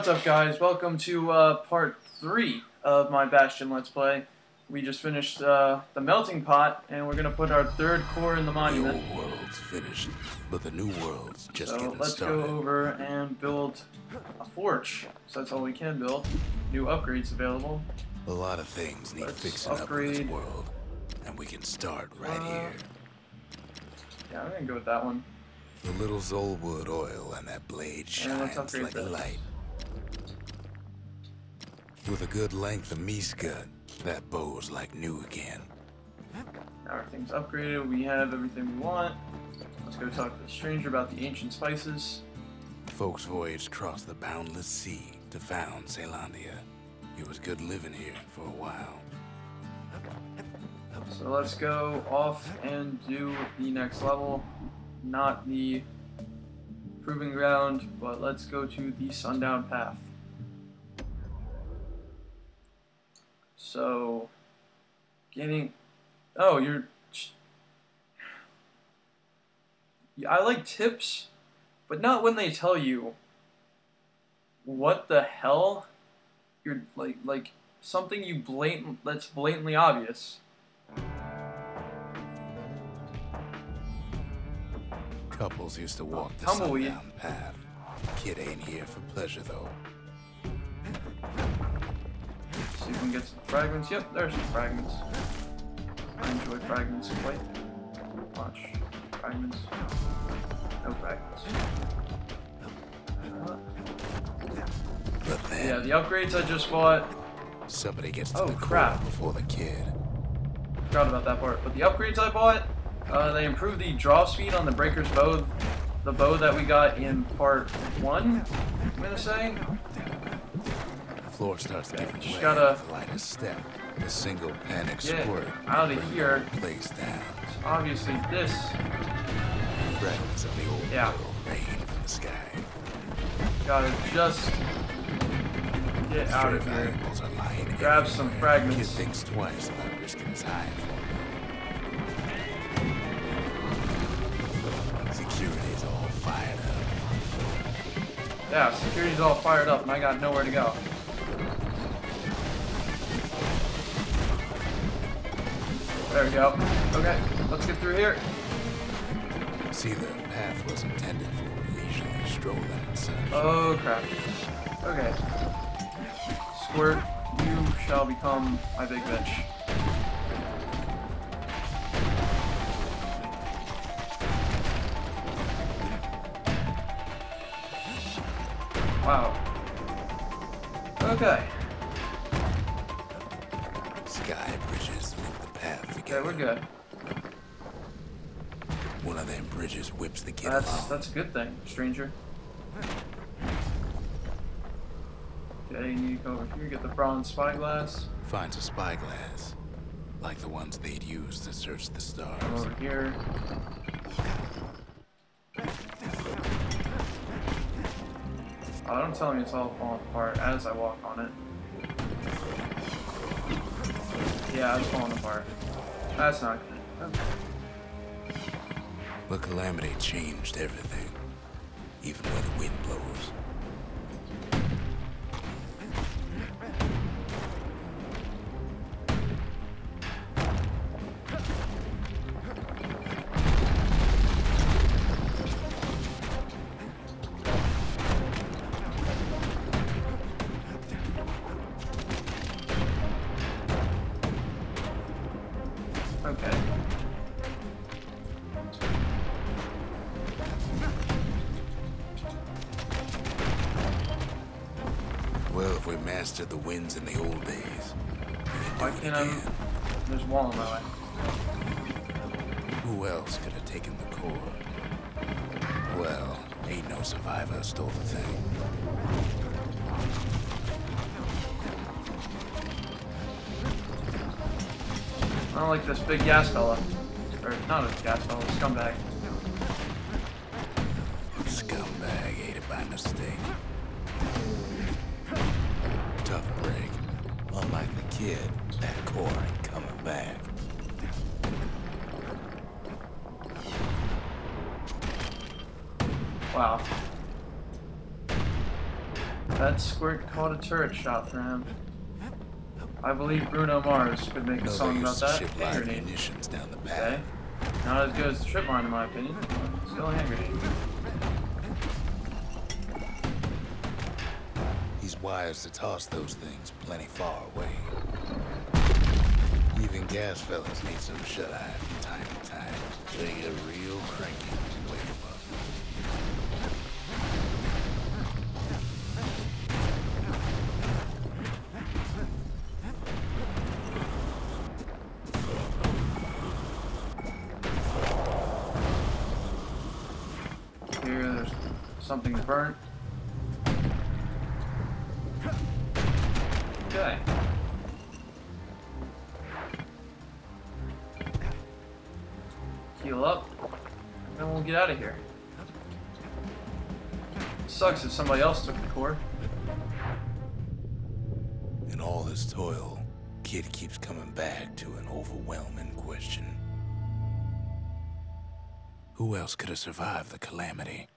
What's up guys? Welcome to uh, part 3 of my Bastion Let's Play. We just finished uh, the melting pot and we're gonna put our third core in the The monument. old world's finished, but the new world's just So getting let's started. go over and build a forge. So that's all we can build. New upgrades available. A lot of things need Let's fixing up in upgrade. this world, and we can start right Uh, here. Yeah, I'm gonna go with that one. The little Zolwood oil and that blade shines upgrade like a light. With a good length of Miska, that bow's like new again. Now everything's upgraded. We have everything we want. Let's go talk to the stranger about the ancient spices. Folks voyaged across the boundless sea to found Caelondia. It was good living here for a while. So let's go off and do the next level. Not the proving ground, but let's go to the sundown path. So, getting. Oh, you're. I like tips, but not when they tell you what the hell you're like like something you blatant that's blatantly obvious. Couples used to walk the Tumbleweed. sundown path. Kid ain't here for pleasure though. Can get some fragments. Yep, there's some fragments. I enjoy fragments quite much. Fragments. No fragments. Uh, But yeah, the upgrades I just bought. somebody gets to Oh, the crap. before the kid. Forgot about that part. But the upgrades I bought, uh, they improved the draw speed on the Breaker's bow. The bow that we got in part one, I'm gonna say. Floor starts giving just way gotta- the lightest step. A single panic Get squirt. out of here. Place down. Obviously, this. Fragments of the old Yeah. world rain from the sky. Gotta just get out of here. valuables are lying Grab some fragments. Kid thinks twice about risking his hide for. Security's all fired up. Yeah, security's all fired up and I got nowhere to go. There we go. Okay, let's get through here. See, the path was intended for leisurely strolling and such. Oh crap. Okay. Squirt, you shall become my big bitch. Wow. Okay. Sky bridges link the path Okay, we're good. One of them bridges whips the kid That's along. that's a good thing, stranger. Okay, you need to go over here, get the bronze spyglass. Finds a spyglass, like the ones they'd use to search the stars. Come over here. Oh, don't tell me it's all falling apart as I walk on it. Yeah, it's falling apart. That's not good. Okay. The calamity changed everything, even where the wind blows. Mastered the winds in the old days, Why can do it can't I? There's a wall in my way. Who else could have taken the core? Well, ain't no survivor stole the thing. I don't like this big gas fella. Or not a gas fella, scumbag. Scumbag ate it by mistake. Kid, that core ain't coming back. Wow. That squirt caught a turret shot for him. I believe Bruno Mars could make a song about that. ship live grenade. munitions down the Okay. Not as good as the trip line in my opinion. Still a hand grenade. Wires to toss those things plenty far away. Even gas fellas need some shut eye from time to time. They get real cranky when you wake 'em up. Here, there's something burnt. Then we'll get out of here. Sucks if somebody else took the core. In all this toil, Kid keeps coming back to an overwhelming question. Who else could have survived the calamity?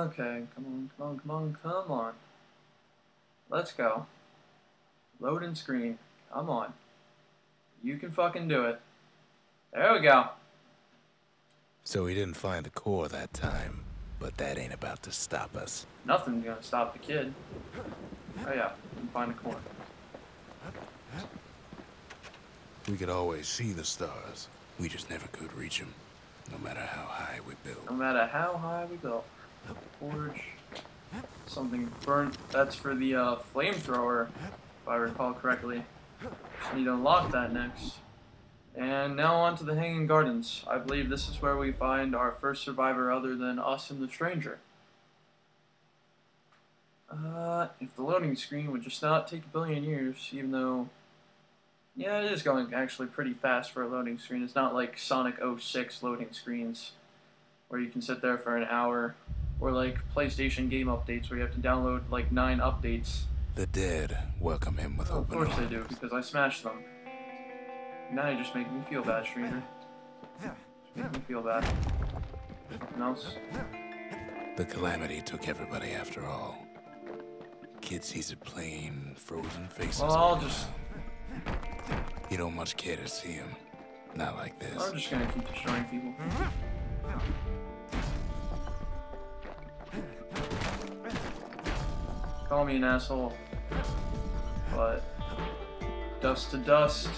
Okay, come on, come on, come on, come on. Let's go. Load and screen. Come on. You can fucking do it. There we go. So we didn't find the core that time, but that ain't about to stop us. Nothing's gonna stop the kid. Oh yeah, we can find a core. We could always see the stars. We just never could reach them, no matter how high we built. No matter how high we go. Forge. Something burnt. That's for the uh, flamethrower, if I recall correctly. Just need to unlock that next. And now on to the Hanging Gardens. I believe this is where we find our first survivor other than us and the stranger. Uh, if the loading screen would just not take a billion years, even though... Yeah, it is going actually pretty fast for a loading screen. It's not like Sonic 06 loading screens where you can sit there for an hour, or like PlayStation game updates where you have to download like nine updates. The dead welcome him with open arms. Of course they do, because I smashed them. Now you just make me feel bad, stranger. Just make me feel bad. Nothing else? The calamity took everybody after all. Kid sees it plain, frozen faces. Well, I'll just- You don't much care to see him. Not like this. I'm just gonna keep destroying people. Call me an asshole, but dust to dust.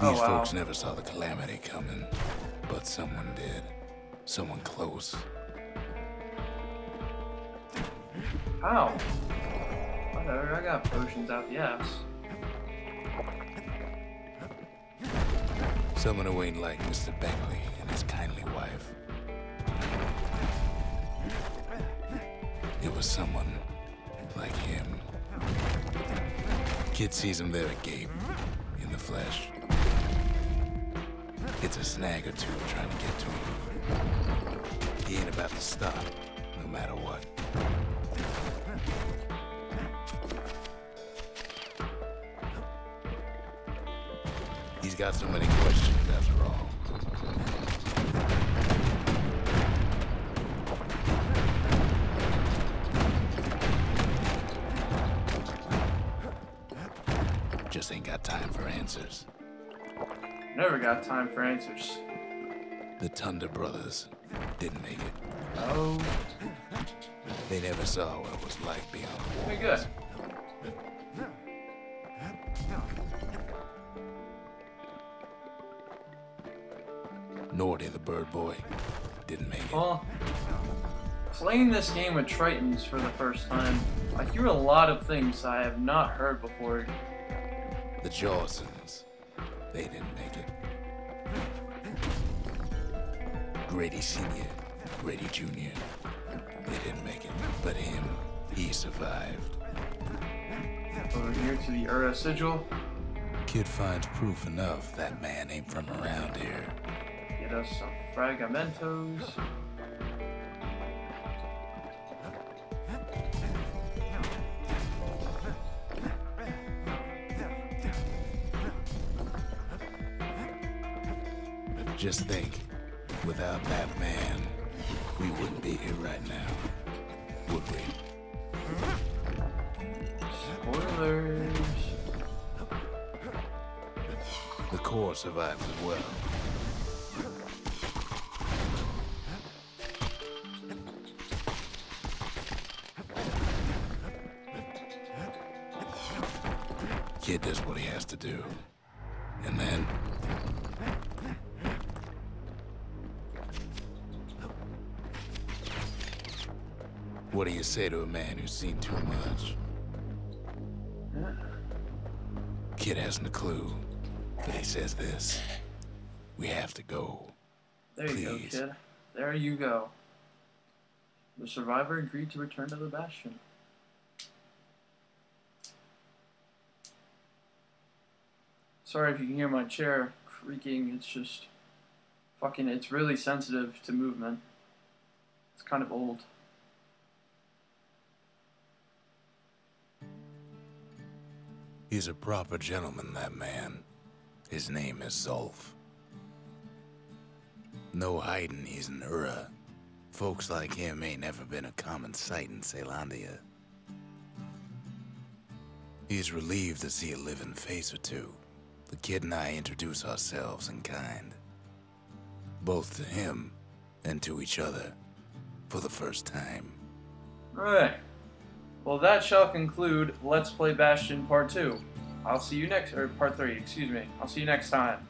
Oh, These wow. folks never saw the calamity coming, but someone did. Someone close. How? Whatever, I got potions out the ass. Someone who ain't like Mr. Beckley his kindly wife. It was someone like him. Kid sees him there at Gabe, in the flesh. It's a snag or two trying to get to him. He ain't about to stop, no matter what. He's got so many questions after all. Just ain't got time for answers. Never got time for answers. The Thunder brothers didn't make it. Oh, They never saw what it was like beyond the pretty good. Nor did the bird boy. Didn't make it. Well, playing this game with Trittons for the first time, I hear a lot of things I have not heard before. The Jawsons. They didn't make it. Grady Sr., Grady Jr. They didn't make it. But him, he survived. Over here to the Ura Sigil, Kid finds proof enough that man ain't from around here. Get us some Fragmentos. Just think, without that man, we wouldn't be here right now, would we? Spoilers. The core survives as well. To do. And then. What do you say to a man who's seen too much? Kid hasn't a clue, but he says this. We have to go. There you go, kid. There you go. The survivor agreed to return to the Bastion. Sorry if you can hear my chair creaking. It's just fucking. It's really sensitive to movement. It's kind of old. He's a proper gentleman, that man. His name is Zulf. No hiding he's an Ura. Folks like him ain't never been a common sight in Caelondia. He's relieved to see a living face or two. The kid and I introduce ourselves in kind. Both to him and to each other. For the first time. Alright. Well, that shall conclude Let's Play Bastion Part 2. I'll see you next, or Part 3, excuse me. I'll see you next time.